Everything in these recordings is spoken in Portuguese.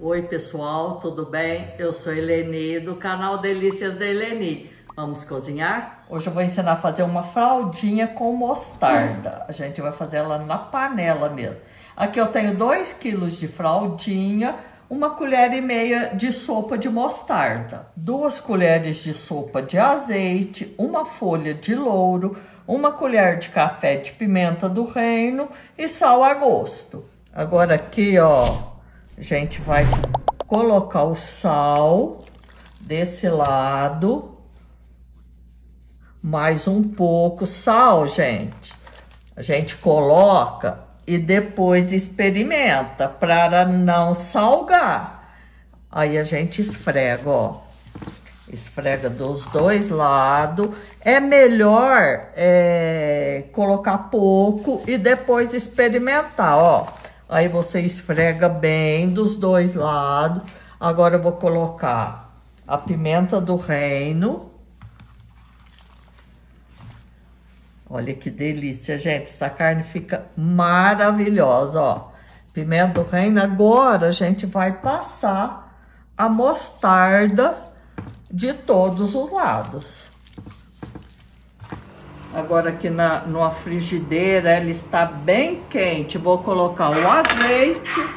Oi pessoal, tudo bem? Eu sou Eleni do canal Delícias da Eleni. Vamos cozinhar? Hoje eu vou ensinar a fazer uma fraldinha com mostarda. A gente vai fazer ela na panela mesmo. Aqui eu tenho 2 quilos de fraldinha, uma colher e meia de sopa de mostarda, duas colheres de sopa de azeite, uma folha de louro, uma colher de café de pimenta do reino e sal a gosto. Agora aqui, ó, a gente vai colocar o sal desse lado, mais um pouco sal, gente. A gente coloca e depois experimenta para não salgar. Aí a gente esfrega, ó. Esfrega dos dois lados. É melhor é, colocar pouco e depois experimentar, ó. Aí você esfrega bem dos dois lados. Agora eu vou colocar a pimenta do reino. Olha que delícia, gente. Essa carne fica maravilhosa, ó. Pimenta do reino. Agora a gente vai passar a mostarda de todos os lados. Agora aqui na, numa frigideira, ela está bem quente. Vou colocar o azeite.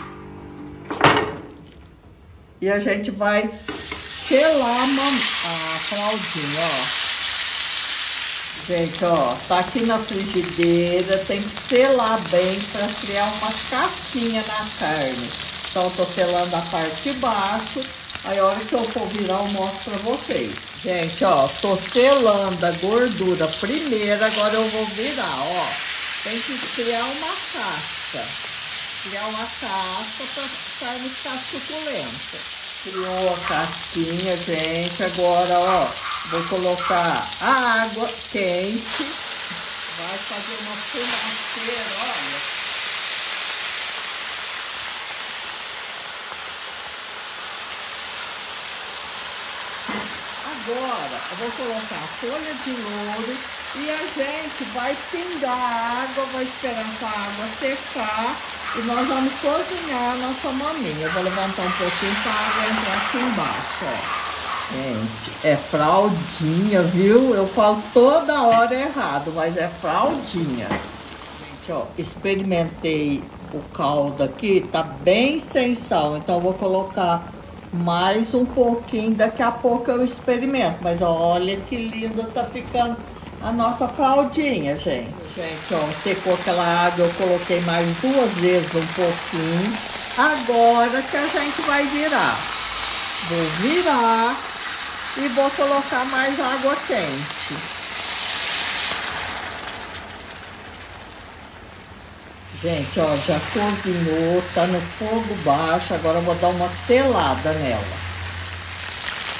E a gente vai selar a fraldinha, ó. Gente, ó, tá aqui na frigideira, tem que selar bem para criar uma casquinha na carne. Então, tô selando a parte de baixo, aí a hora que eu for virar, eu mostro pra vocês. Gente, ó, tô selando a gordura primeiro, agora eu vou virar, ó. Tem que criar uma casca, criar uma casca pra carne ficar suculenta. Criou a casquinha, gente, agora, ó, Vou colocar a água quente. Vai fazer uma fumaceira, olha. Agora, eu vou colocar a folha de louro e a gente vai pingar água, vai esperar essa água secar e nós vamos cozinhar a nossa maminha. Eu vou levantar um pouquinho para a água entrar aqui embaixo, ó. Gente, é fraldinha, viu? Eu falo toda hora errado, mas é fraldinha. Gente, ó, experimentei o caldo aqui, tá bem sem sal, então eu vou colocar mais um pouquinho, daqui a pouco eu experimento. Mas olha que linda tá ficando a nossa fraldinha, gente. Gente, ó, secou aquela água, eu coloquei mais duas vezes um pouquinho. Agora que a gente vai virar. Vou virar e vou colocar mais água quente. Gente, ó, já cozinhou, tá no fogo baixo, agora eu vou dar uma selada nela.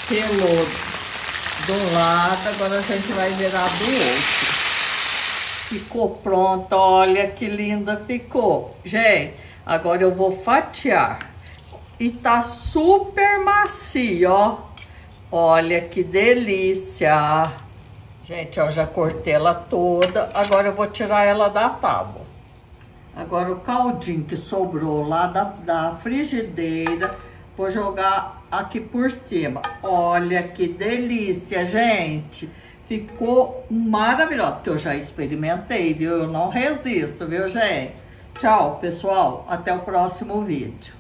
Selou de um lado, agora a gente vai virar do outro. Ficou pronta, olha que linda ficou. Gente, agora eu vou fatiar. E tá super macio, ó. Olha que delícia! Gente, ó, já cortei ela toda. Agora eu vou tirar ela da tábua. Agora o caldinho que sobrou lá da, da frigideira, vou jogar aqui por cima. Olha que delícia, gente! Ficou maravilhoso, porque eu já experimentei, viu? Eu não resisto, viu, gente? Tchau, pessoal. Até o próximo vídeo.